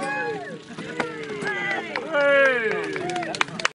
Yeah.